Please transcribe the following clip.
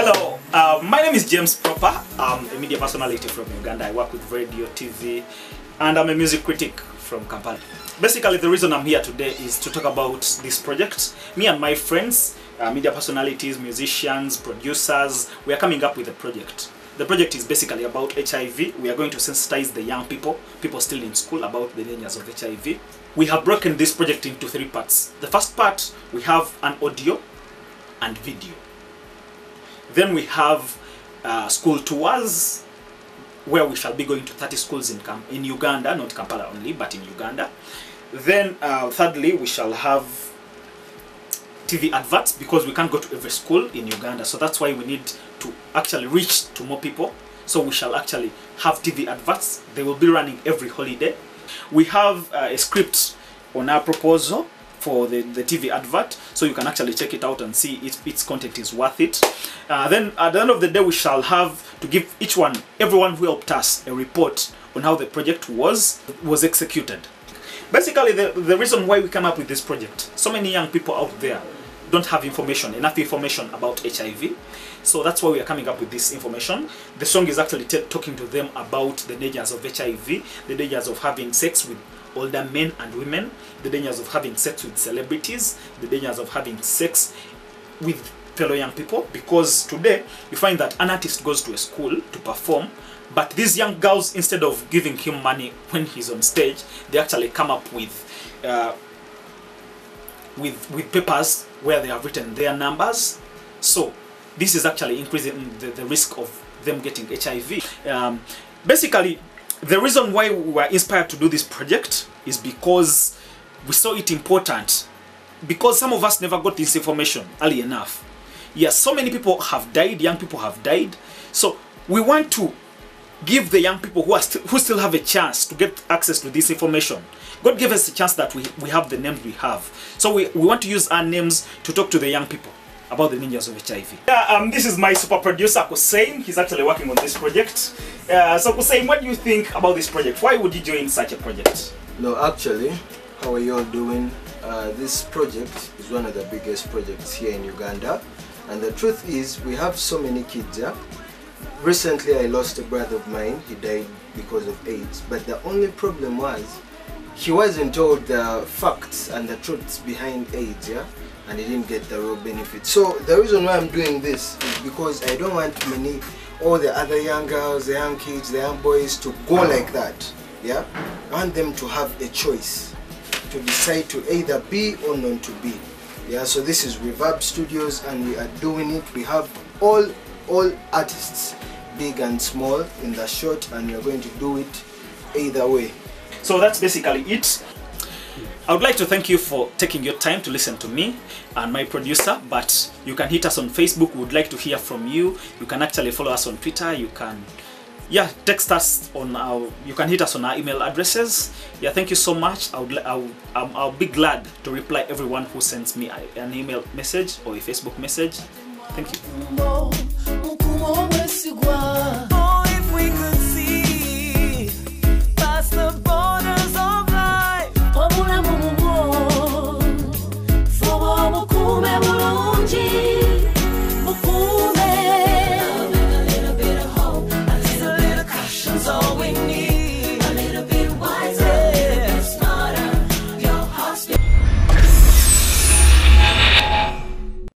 Hello, uh, my name is James Propa. I'm a media personality from Uganda. I work with radio, TV, and I'm a music critic from Kampala. Basically, the reason I'm here today is to talk about this project. Me and my friends, uh, media personalities, musicians, producers, we are coming up with a project. The project is basically about HIV. We are going to sensitize the young people, people still in school, about the dangers of HIV. We have broken this project into three parts. The first part, we have an audio and video. Then we have uh, school tours where we shall be going to 30 schools in, in Uganda, not Kampala only, but in Uganda. Then, uh, thirdly, we shall have TV adverts because we can't go to every school in Uganda. So that's why we need to actually reach to more people. So we shall actually have TV adverts. They will be running every holiday. We have uh, a script on our proposal for the, the TV advert, so you can actually check it out and see if its content is worth it. Uh, then at the end of the day, we shall have to give each one, everyone who helped us, a report on how the project was was executed. Basically, the, the reason why we came up with this project, so many young people out there don't have information, enough information about HIV. So that's why we are coming up with this information. The song is actually talking to them about the dangers of HIV, the dangers of having sex with older men and women, the dangers of having sex with celebrities, the dangers of having sex with fellow young people. Because today you find that an artist goes to a school to perform, but these young girls, instead of giving him money when he's on stage, they actually come up with uh, with with papers where they have written their numbers. So this is actually increasing the, the risk of them getting HIV. Um, basically, the reason why we were inspired to do this project is because we saw it important. Because some of us never got this information early enough. Yes, so many people have died, young people have died. So we want to give the young people who are still who still have a chance to get access to this information. God gave us a chance that we, we have the names we have. So we, we want to use our names to talk to the young people about the dangers of HIV. Yeah, um, this is my super producer Hussein. He's actually working on this project. Uh, so Hussein, what do you think about this project? Why would you join such a project? No, actually, how are you all doing? Uh, this project is one of the biggest projects here in Uganda, and the truth is, we have so many kids. Yeah. Recently, I lost a brother of mine. He died because of AIDS. But the only problem was, he wasn't told the facts and the truths behind AIDS. Yeah. And he didn't get the real benefit. So the reason why I'm doing this is because I don't want many, all the other young girls, the young kids, the young boys to go like that. Yeah. I want them to have a choice to decide to either be or not to be. Yeah, so this is Reverb Studios and we are doing it. We have all all artists, big and small, in the shot and we are going to do it either way. So that's basically it. I would like to thank you for taking your time to listen to me and my producer. But you can hit us on Facebook. We would like to hear from you. You can actually follow us on Twitter. You can, yeah, text us on our. You can hit us on our email addresses. Yeah, thank you so much. I would. li- I would um, I'll be glad to reply everyone who sends me an email message or a Facebook message. Thank you.